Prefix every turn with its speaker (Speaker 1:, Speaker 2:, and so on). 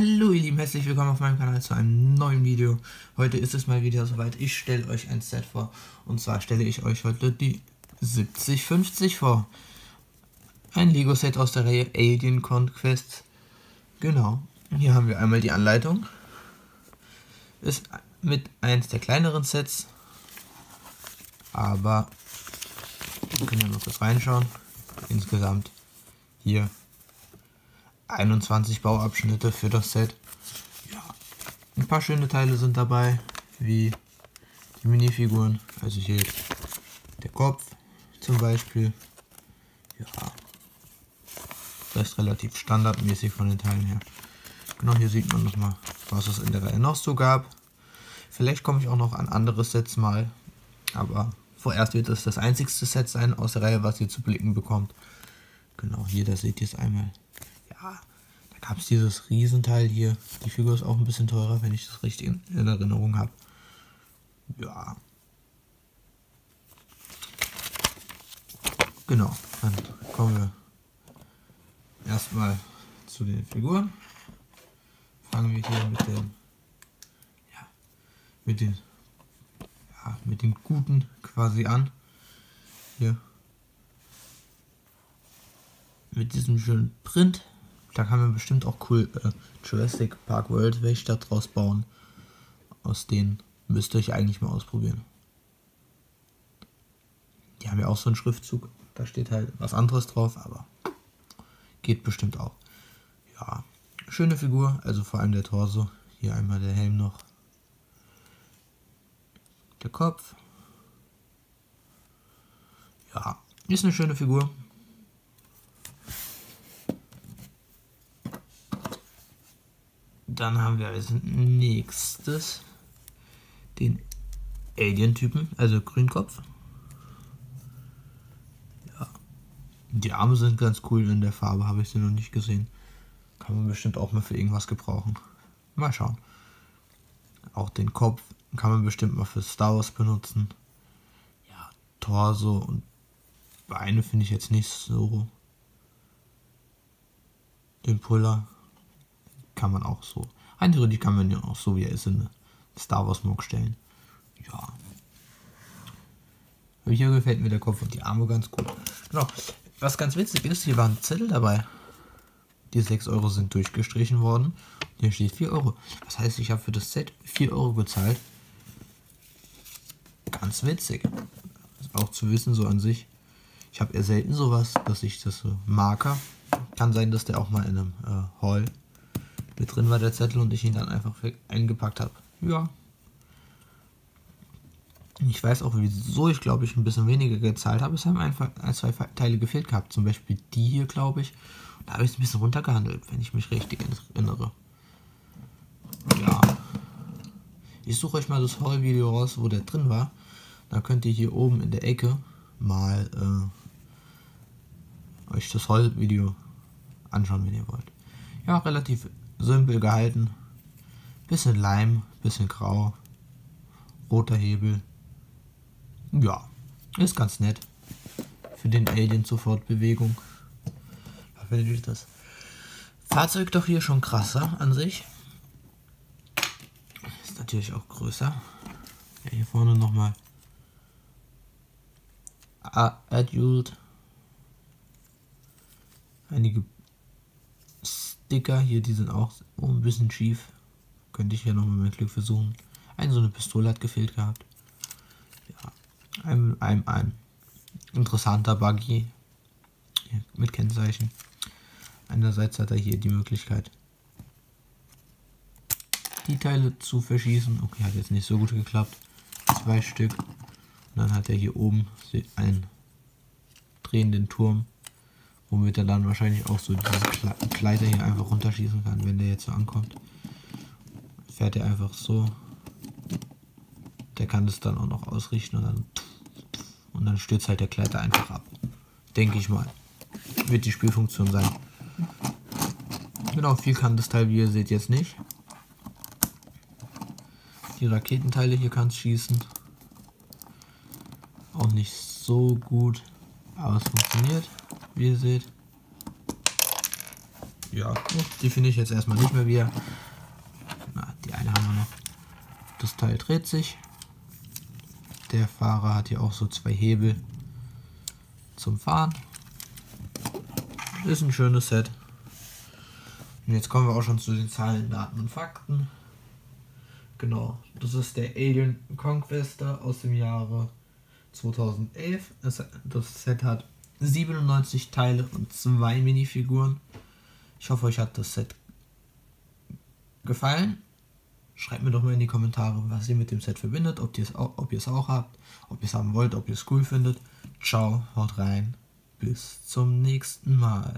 Speaker 1: Hallo ihr Lieben, herzlich willkommen auf meinem Kanal zu einem neuen Video. Heute ist es mal wieder soweit, ich stelle euch ein Set vor. Und zwar stelle ich euch heute die 7050 vor. Ein Lego Set aus der Reihe Alien Conquest. Genau, hier haben wir einmal die Anleitung. Ist mit eins der kleineren Sets. Aber wir können ja noch kurz reinschauen. Insgesamt hier 21 Bauabschnitte für das Set. Ja, ein paar schöne Teile sind dabei, wie die Minifiguren. Also hier der Kopf zum Beispiel. Ja, das ist relativ standardmäßig von den Teilen her. Genau, hier sieht man nochmal, was es in der Reihe noch so gab. Vielleicht komme ich auch noch an andere Sets mal, aber vorerst wird es das einzigste Set sein aus der Reihe, was ihr zu blicken bekommt. Genau, hier, da seht ihr es einmal gab es dieses Riesenteil hier. Die Figur ist auch ein bisschen teurer, wenn ich das richtig in, in Erinnerung habe. Ja. Genau, dann kommen wir erstmal zu den Figuren. Fangen wir hier mit dem, ja, mit den, ja, mit dem Guten quasi an. Hier. Mit diesem schönen Print da kann man bestimmt auch cool äh, Jurassic Park World Weltstadt draus bauen. Aus denen müsst ihr euch eigentlich mal ausprobieren. Die haben ja auch so einen Schriftzug. Da steht halt was anderes drauf, aber geht bestimmt auch. Ja, schöne Figur, also vor allem der Torso. Hier einmal der Helm noch. Der Kopf. Ja, ist eine schöne Figur. Dann haben wir als nächstes den Alien-Typen, also Grünkopf. Ja. Die Arme sind ganz cool in der Farbe, habe ich sie noch nicht gesehen. Kann man bestimmt auch mal für irgendwas gebrauchen. Mal schauen. Auch den Kopf kann man bestimmt mal für Star Wars benutzen. Ja, Torso und Beine finde ich jetzt nicht so. Den Puller kann man auch so. Rein kann man ja auch so, wie er ist, in Star Wars Mock stellen. Ja. Hier gefällt mir der Kopf und die Arme ganz gut. Genau. Was ganz witzig ist, hier waren Zettel dabei. Die 6 Euro sind durchgestrichen worden. Hier steht 4 Euro. Das heißt, ich habe für das Set 4 Euro bezahlt. Ganz witzig. Auch zu wissen, so an sich. Ich habe eher selten sowas, dass ich das so Marker. Kann sein, dass der auch mal in einem äh, Hall mit drin war der Zettel und ich ihn dann einfach eingepackt habe. Ja. Ich weiß auch, wieso ich glaube ich ein bisschen weniger gezahlt habe. Es haben einfach ein, zwei Teile gefehlt gehabt. Zum Beispiel die hier, glaube ich. Da habe ich es ein bisschen runtergehandelt, wenn ich mich richtig erinnere. Ja. Ich suche euch mal das Haul-Video raus, wo der drin war. Da könnt ihr hier oben in der Ecke mal äh, euch das Haul-Video anschauen, wenn ihr wollt. Ja, relativ simpel gehalten. Bisschen Leim, bisschen grau. Roter Hebel. Ja, ist ganz nett. Für den Alien zur Fortbewegung. Da finde ich das Fahrzeug doch hier schon krasser an sich. Ist natürlich auch größer. Ja, hier vorne nochmal Adult. Einige Sticker hier, die sind auch ein bisschen schief. Könnte ich ja nochmal mein Glück versuchen. Eine so eine Pistole hat gefehlt gehabt. Ja, ein, ein, ein interessanter Buggy mit Kennzeichen. Einerseits hat er hier die Möglichkeit, die Teile zu verschießen. Okay, hat jetzt nicht so gut geklappt. Zwei Stück. Und dann hat er hier oben einen drehenden Turm Womit er dann wahrscheinlich auch so diese Kleider hier einfach runterschießen kann, wenn der jetzt so ankommt. Fährt er einfach so. Der kann das dann auch noch ausrichten und dann, und dann stürzt halt der Kleider einfach ab. Denke ich mal. Wird die Spielfunktion sein. Genau, viel kann das Teil, wie ihr seht, jetzt nicht. Die Raketenteile hier kann es schießen. Auch nicht so gut, aber es funktioniert wie ihr seht. ja, die finde ich jetzt erstmal nicht mehr wieder. Na, die eine haben wir noch. Das Teil dreht sich. Der Fahrer hat hier auch so zwei Hebel zum Fahren. Ist ein schönes Set. Und jetzt kommen wir auch schon zu den Zahlen, Daten und Fakten. Genau, das ist der Alien Conquester aus dem Jahre 2011. Das Set hat 97 Teile und zwei Minifiguren. Ich hoffe, euch hat das Set gefallen. Schreibt mir doch mal in die Kommentare, was ihr mit dem Set verbindet, ob ihr es auch, auch habt, ob ihr es haben wollt, ob ihr es cool findet. Ciao, haut rein. Bis zum nächsten Mal.